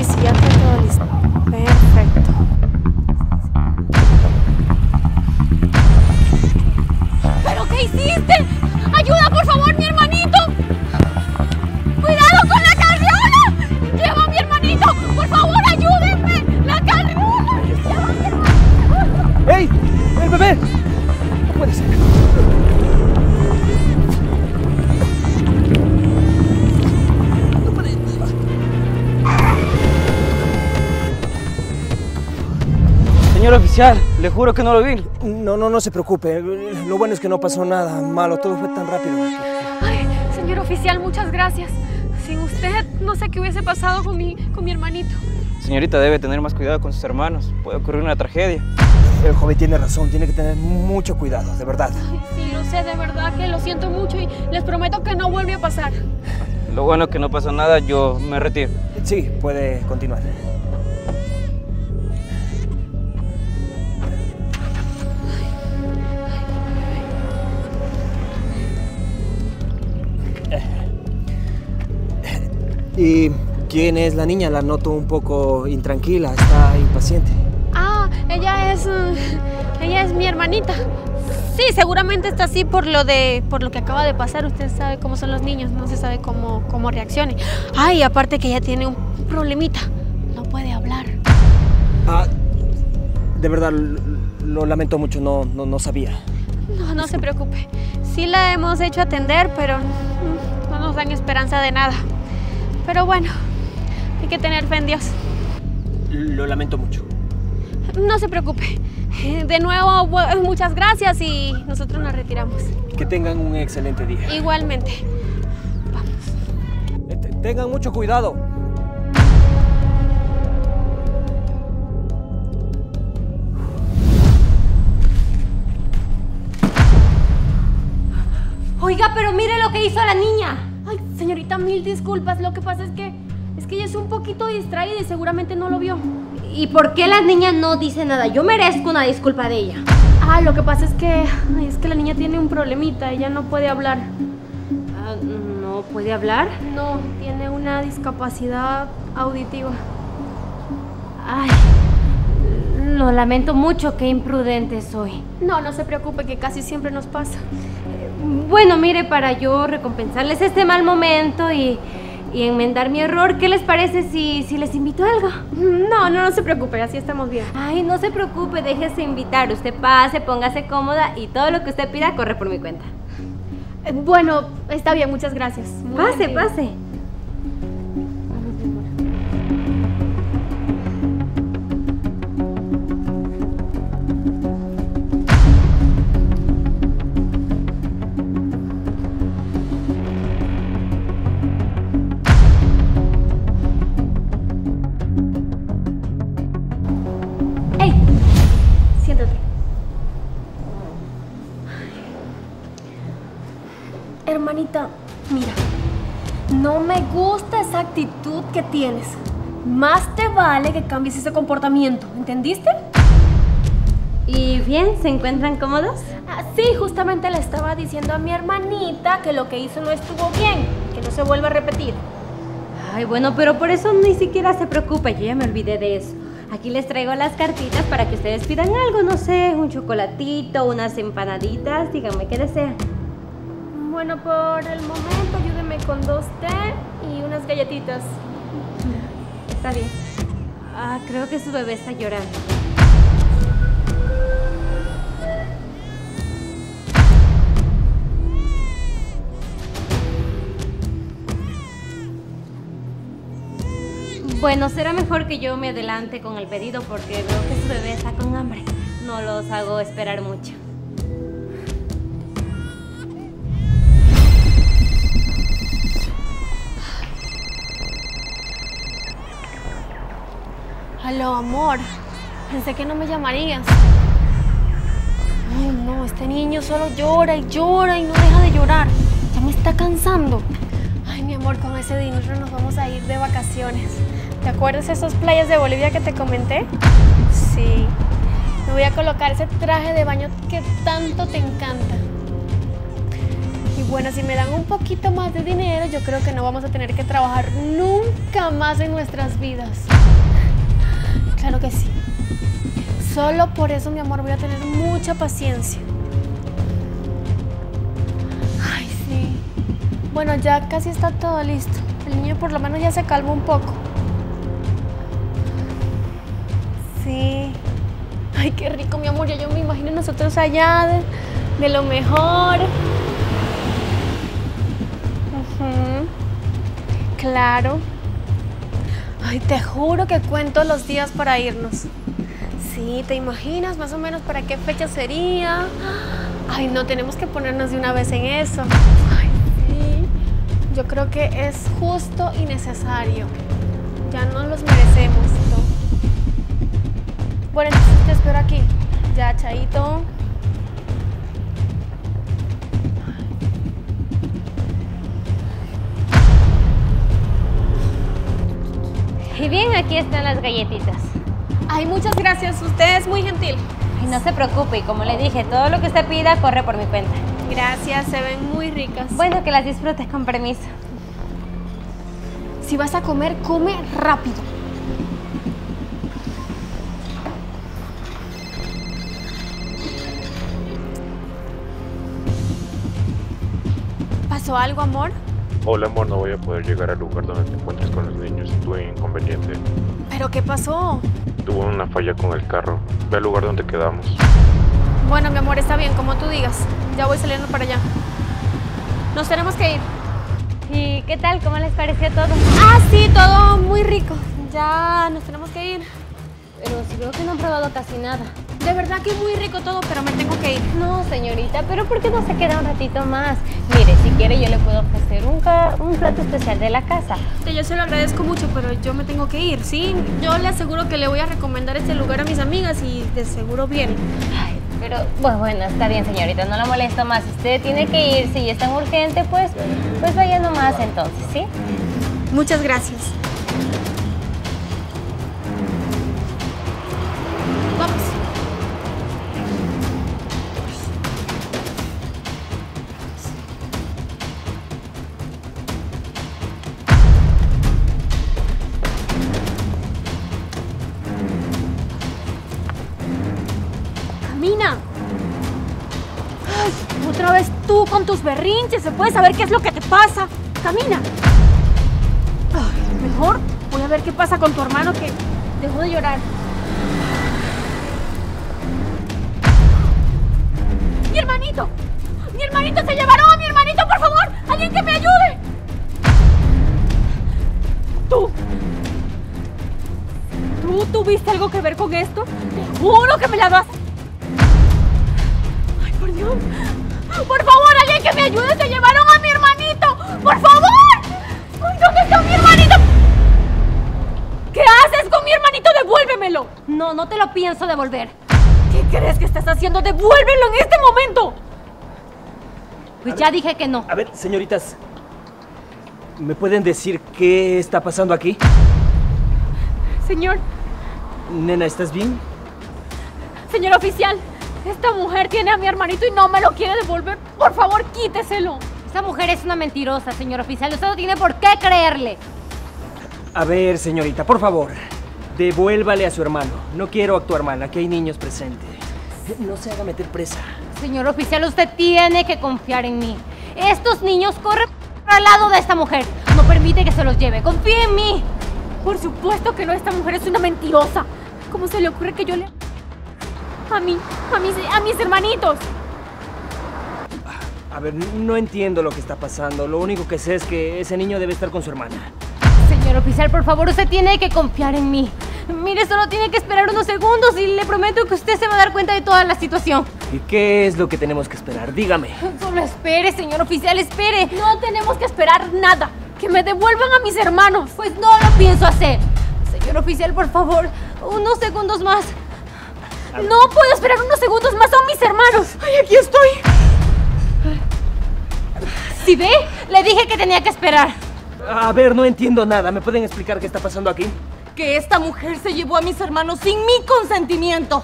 Sí, sí, ya está todo listo. Perfecto. ¿Pero qué hiciste? Señor oficial, le juro que no lo vi. No, no, no se preocupe. Lo bueno es que no pasó nada malo. Todo fue tan rápido. Ay, señor oficial, muchas gracias. Sin usted, no sé qué hubiese pasado con mi, con mi hermanito. Señorita, debe tener más cuidado con sus hermanos. Puede ocurrir una tragedia. El joven tiene razón. Tiene que tener mucho cuidado, de verdad. Ay, sí, lo sé, de verdad que lo siento mucho y les prometo que no vuelve a pasar. Lo bueno que no pasó nada, yo me retiro. Sí, puede continuar. ¿Y quién es la niña? La noto un poco intranquila, está impaciente. Ah, ella es. eh, ella es mi hermanita. Sí, seguramente está así por lo de. por lo que acaba de pasar. Usted sabe cómo son los niños, no se sabe cómo, cómo reaccione. Ay, aparte que ella tiene un problemita. No puede hablar. Ah, de verdad, lo, lo lamento mucho, no, no, no sabía. No, no se preocupe. Sí la hemos hecho atender, pero mm, no nos dan esperanza de nada. Pero bueno, hay que tener fe en Dios. Lo lamento mucho. No se preocupe. De nuevo, muchas gracias y nosotros nos retiramos. Que tengan un excelente día. Igualmente. Eh, te- Tengan mucho cuidado. Oiga, pero mire lo que hizo la niña. Ay, señorita, mil disculpas. Lo que pasa es que es que ella es un poquito distraída y seguramente no lo vio. ¿Y por qué la niña no dice nada? Yo merezco una disculpa de ella. Ah, lo que pasa es que ay, es que la niña tiene un problemita. Ella no puede hablar. Ah, ¿No puede hablar? No, tiene una discapacidad auditiva. Ay, lo lamento mucho, qué imprudente soy. No, no se preocupe, que casi siempre nos pasa. Bueno, mire, para yo recompensarles este mal momento y, y enmendar mi error, ¿qué les parece si, si les invito a algo? No, no, no se preocupe, así estamos bien. Ay, no se preocupe, déjese invitar. Usted pase, póngase cómoda y todo lo que usted pida corre por mi cuenta. Bueno, está bien, muchas gracias. Muy Pase, pase. Mira, no me gusta esa actitud que tienes. Más te vale que cambies ese comportamiento, ¿entendiste? ¿Y bien? ¿Se encuentran cómodos? Ah, sí, justamente le estaba diciendo a mi hermanita que lo que hizo no estuvo bien, que no se vuelva a repetir. Ay, bueno, pero por eso ni siquiera se preocupe, yo ya me olvidé de eso. Aquí les traigo las cartitas para que ustedes pidan algo, no sé, un chocolatito, unas empanaditas, díganme qué desean. Bueno, por el momento ayúdeme con dos té y unas galletitas. Está bien. Ah, creo que su bebé está llorando. Bueno, será mejor que yo me adelante con el pedido porque veo que su bebé está con hambre. No los hago esperar mucho. Aló, amor. Pensé que no me llamarías. Ay, no, este niño solo llora y llora y no deja de llorar. Ya me está cansando. Ay, mi amor, con ese dinero nos vamos a ir de vacaciones. ¿Te acuerdas de esas playas de Bolivia que te comenté? Sí. Me voy a colocar ese traje de baño que tanto te encanta. Y Bueno, si me dan un poquito más de dinero, yo creo que no vamos a tener que trabajar nunca más en nuestras vidas. Claro que sí. Solo por eso, mi amor, voy a tener mucha paciencia. Ay, sí. Bueno, ya casi está todo listo. El niño por lo menos ya se calmó un poco. Sí. Ay, qué rico, mi amor. Ya yo me imagino nosotros allá de, lo mejor. Ujú. Claro. Ay, te juro que cuento los días para irnos. Sí, ¿te imaginas más o menos para qué fecha sería? Ay, no, tenemos que ponernos de una vez en eso. Ay, sí. Yo creo que es justo y necesario. Ya no los merecemos, ¿no? Bueno, entonces te espero aquí. Ya, Chaito. Y bien, aquí están las galletitas. Ay, muchas gracias. Usted es muy gentil. Y no se preocupe, y como le dije, todo lo que usted pida corre por mi cuenta. Gracias, se ven muy ricas. Bueno, que las disfrutes con permiso. Si vas a comer, come rápido. ¿Pasó algo, amor? Hola amor, no voy a poder llegar al lugar donde te encuentres con los niños. Tuve inconveniente. ¿Pero qué pasó? Tuve una falla con el carro. Ve al lugar donde quedamos. Bueno, mi amor, está bien, como tú digas. Ya voy saliendo para allá. Nos tenemos que ir. ¿Y qué tal? ¿Cómo les pareció todo? Ah, sí, todo muy rico. Ya nos tenemos que ir. Pero si veo que no han probado casi nada. De verdad que muy rico todo, pero me tengo que ir. No, señorita, pero ¿por qué no se queda un ratito más? Mire, si quiere yo le puedo ofrecer un, un plato especial de la casa. Yo se lo agradezco mucho, pero yo me tengo que ir, ¿sí? Yo le aseguro que le voy a recomendar este lugar a mis amigas y de seguro vienen. Ay, pero bueno, bueno, está bien, señorita, no la molesto más. Si usted tiene que irse y es tan urgente, pues, pues vaya nomás entonces, ¿sí? Muchas gracias. Camina. Ay, otra vez tú con tus berrinches. Se puede saber qué es lo que te pasa. Camina. Mejor voy a ver qué pasa con tu hermano que dejó de llorar. ¡Mi hermanito! ¡Mi hermanito! ¡Se llevaron a mi hermanito, por favor! ¡Alguien que me ayude! ¡Tú! ¿Tú tuviste algo que ver con esto? Te juro que me la vas. Ayude! ¡Se llevaron a mi hermanito! ¡Por favor! ¡Ay, ¿dónde está mi hermanito? ¿Qué haces con mi hermanito? ¡Devuélvemelo! No, no te lo pienso devolver. ¿Qué crees que estás haciendo? ¡Devuélvelo en este momento! Pues ya dije que no. A ver, señoritas, ¿me pueden decir qué está pasando aquí? Señor, Nena, ¿estás bien? señor oficial, esta mujer tiene a mi hermanito y no me lo quiere devolver. Por favor, quíteselo. Esa mujer es una mentirosa, señor oficial. Usted no tiene por qué creerle. A ver, señorita, por favor, devuélvale a su hermano. No quiero actuar mal, aquí hay niños presentes. No se haga meter presa. Señor oficial, usted tiene que confiar en mí. Estos niños corren al lado de esta mujer. No permite que se los lleve. Confíe en mí. Por supuesto que no, esta mujer es una mentirosa. ¿Cómo se le ocurre que yo le... A mí, a mis, a mis hermanitos. A ver, no entiendo lo que está pasando. Lo único que sé es que ese niño debe estar con su hermana. Señor oficial, por favor, usted tiene que confiar en mí. Mire, solo tiene que esperar unos segundos y le prometo que usted se va a dar cuenta de toda la situación. ¿Y qué es lo que tenemos que esperar? Dígame. Solo espere, señor oficial, espere. No tenemos que esperar nada. Que me devuelvan a mis hermanos. Pues no lo pienso hacer. Señor oficial, por favor, unos segundos más. No puedo esperar unos segundos más. Son mis hermanos. Ay, aquí estoy. ¿Sí ve? Le dije que tenía que esperar. A ver, no entiendo nada. ¿Me pueden explicar qué está pasando aquí? que esta mujer se llevó a mis hermanos sin mi consentimiento.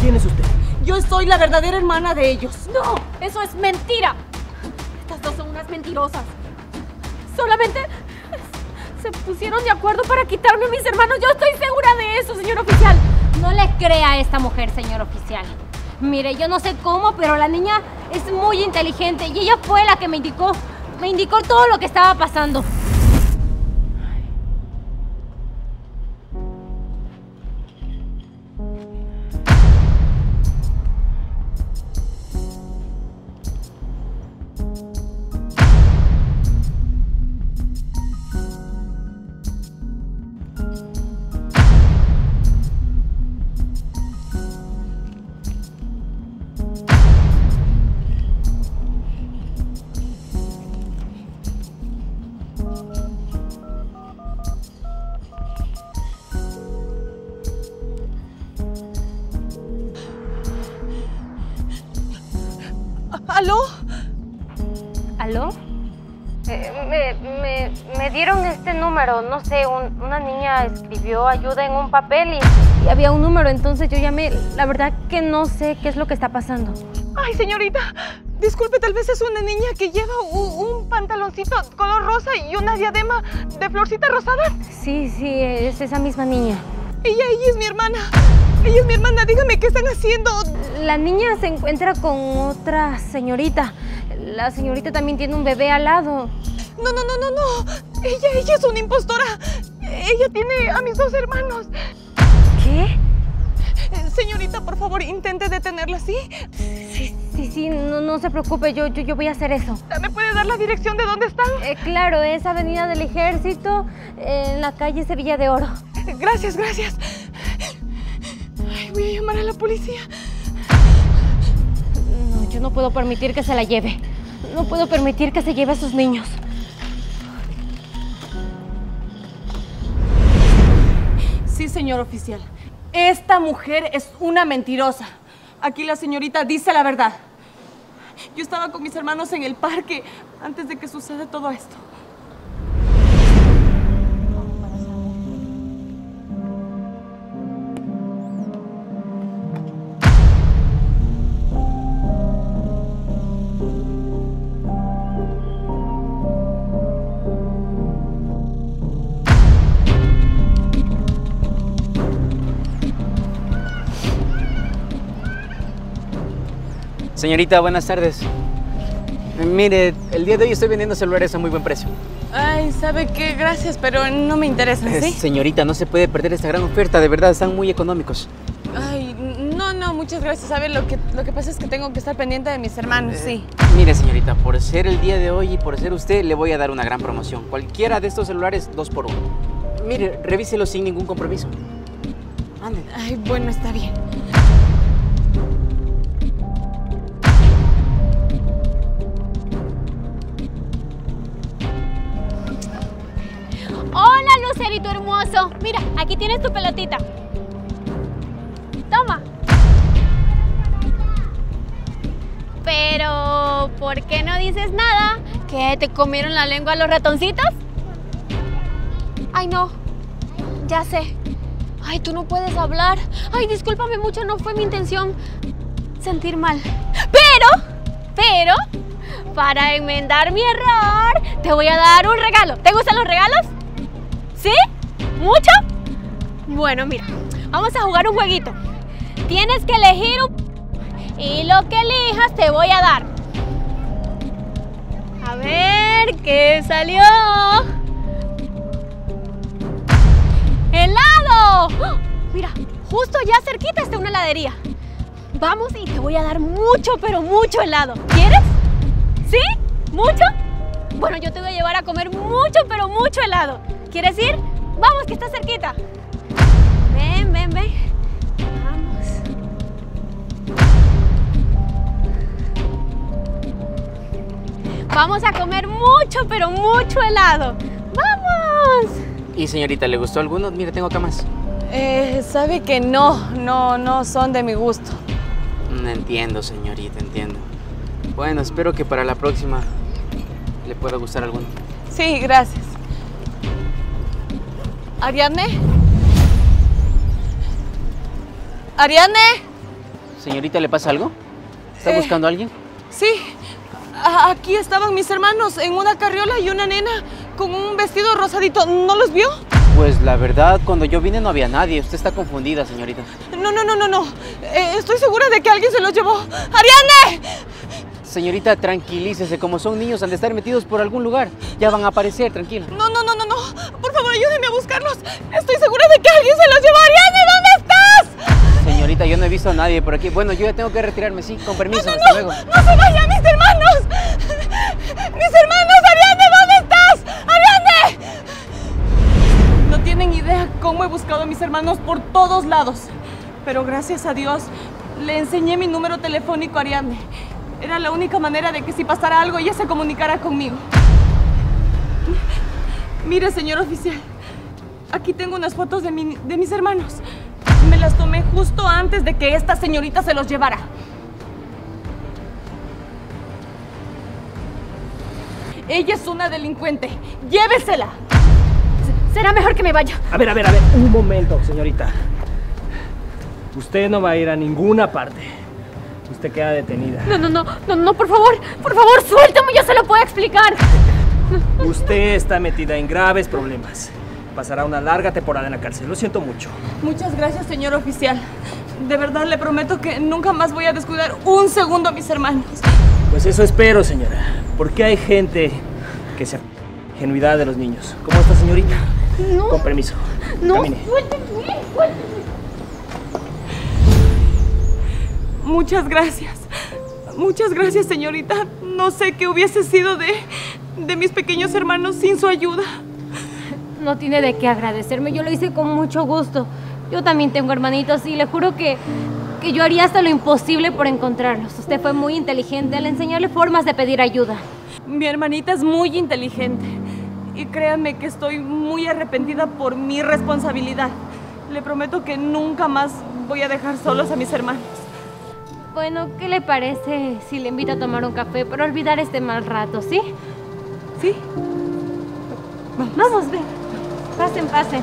¿Quién es usted? Yo soy la verdadera hermana de ellos. No, eso es mentira. Estas dos son unas mentirosas. Solamente se pusieron de acuerdo para quitarme a mis hermanos. Yo estoy segura de eso, señor oficial. No le crea a esta mujer, señor oficial. Mire, yo no sé cómo, pero la niña es muy inteligente y ella fue la que me indicó, me indicó todo lo que estaba pasando. ¿Aló? ¿Aló? Eh, me, me- me dieron este número, no sé, un- una niña escribió ayuda en un papel y, y había un número, entonces yo llamé. La verdad que no sé qué es lo que está pasando. Ay, señorita, disculpe, tal vez es una niña que lleva un, un pantaloncito color rosa y una diadema de florcitas rosadas. Sí, sí, es esa misma niña. Ella, ella es mi hermana. Ella es mi hermana. Dígame qué están haciendo. La niña se encuentra con otra señorita. La señorita también tiene un bebé al lado. No, no, no, no, no. Ella, ella es una impostora. Ella tiene a mis dos hermanos. ¿Qué? Señorita, por favor, intente detenerla, ¿sí? Sí, sí, sí, no, no se preocupe, yo, yo, yo voy a hacer eso. ¿Me puede dar la dirección de dónde están? Eh, claro, es Avenida del Ejército, en la calle Sevilla de Oro. Gracias, gracias. Ay, voy a llamar a la policía. No, puedo permitir que se la lleve. No puedo permitir que se lleve a sus niños. Sí, señor oficial. Esta mujer es una mentirosa. Aquí la señorita dice la verdad. Yo estaba con mis hermanos en el parque antes de que suceda todo esto. Señorita, buenas tardes. Mire, el día de hoy estoy vendiendo celulares a muy buen precio. Ay, ¿sabe qué? Gracias, pero no me interesan, Eh, ¿sí? Señorita, no se puede perder esta gran oferta, de verdad, están muy económicos. Ay, no, no, muchas gracias. ¿Sabe? Lo que, lo que pasa es que tengo que estar pendiente de mis hermanos, sí. Mire, señorita, por ser el día de hoy y por ser usted, le voy a dar una gran promoción. Cualquiera de estos celulares, dos por uno. Mire, revíselo sin ningún compromiso. Ande. Ay, bueno, está bien. Mira, aquí tienes tu pelotita. Toma. Pero, ¿por qué no dices nada? ¿Que te comieron la lengua los ratoncitos? Ay, no. Ya sé. Ay, tú no puedes hablar. Ay, discúlpame mucho, no fue mi intención sentir mal. Pero, pero, para enmendar mi error, te voy a dar un regalo. ¿Te gustan los regalos? ¿Sí? ¿Mucho? Bueno, mira, vamos a jugar un jueguito. Tienes que elegir un... Y lo que elijas te voy a dar. A ver, ¿qué salió? ¡Helado! ¡Oh! Mira, justo ya cerquita está una heladería. Vamos y te voy a dar mucho, pero mucho helado. ¿Quieres? ¿Sí? ¿Mucho? Bueno, yo te voy a llevar a comer mucho, pero mucho helado. ¿Quieres ir? Vamos, que está cerquita. Ven, ven, ven. Vamos. Vamos a comer mucho, pero mucho helado. ¡Vamos! Y señorita, ¿le gustó alguno? Mire, tengo acá más. Eh, sabe que no, no, no son de mi gusto. Mm, Entiendo, señorita, entiendo. Bueno, espero que para la próxima le pueda gustar alguno. Sí, gracias. ¿Ariadne? ¿Ariadne? Señorita, ¿le pasa algo? ¿Está Eh. buscando a alguien? Sí. A- Aquí estaban mis hermanos en una carriola y una nena con un vestido rosadito. ¿No los vio? Pues la verdad, cuando yo vine no había nadie. Usted está confundida, señorita. No, no, no, no, no. Eh, estoy segura de que alguien se los llevó. ¡Ariane! Señorita, tranquilícese. Como son niños, han de estar metidos por algún lugar. Ya van a aparecer, tranquila. No, no, no, no, no. Por ayúdenme a buscarlos. Estoy segura de que alguien se los llevó. ¡Ariane, ¿dónde estás? Señorita, yo no he visto a nadie por aquí. Bueno, yo ya tengo que retirarme, sí. Con permiso, No, hasta no, luego. no se vayan, mis hermanos. Mis hermanos, Ariane, ¿dónde estás? ¡Ariane! No tienen idea cómo he buscado a mis hermanos por todos lados. Pero gracias a Dios le enseñé mi número telefónico a Ariane. Era la única manera de que si pasara algo ella se comunicara conmigo. Mire, señor oficial, aquí tengo unas fotos de, mi- de mis hermanos. Me las tomé justo antes de que esta señorita se los llevara. Ella es una delincuente. Llévesela. Será mejor que me vaya. A ver, a ver, a ver, un momento, señorita. Usted no va a ir a ninguna parte. Usted queda detenida. No, no, no, no, no, por favor, por favor, suéltame, yo se lo puedo explicar. Usted está metida en graves problemas. Pasará una larga temporada en la cárcel. Lo siento mucho. Muchas gracias, señor oficial. De verdad le prometo que nunca más voy a descuidar un segundo a mis hermanos. Pues eso espero, señora. Porque hay gente que se genuidad de los niños. Como esta señorita. No. Con permiso. No, Camine. Muchas gracias. Muchas gracias, señorita. No sé qué hubiese sido de, de mis pequeños hermanos sin su ayuda. No tiene de qué agradecerme, yo lo hice con mucho gusto. Yo también tengo hermanitos y le juro que, que yo haría hasta lo imposible por encontrarlos. Usted fue muy inteligente al enseñarle formas de pedir ayuda. Mi hermanita es muy inteligente. Y créanme que estoy muy arrepentida por mi responsabilidad. Le prometo que nunca más voy a dejar solos a mis hermanos. Bueno, ¿qué le parece si le invito a tomar un café para olvidar este mal rato, sí? ¿Sí? Vamos, ven. Pasen, pasen.